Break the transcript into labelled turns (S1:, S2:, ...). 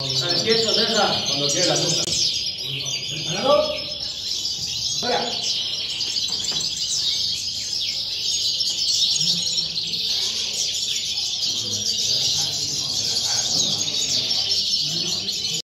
S1: Al quieto, César.
S2: Cuando quiera, César.
S1: ¿Preparado? Fuera.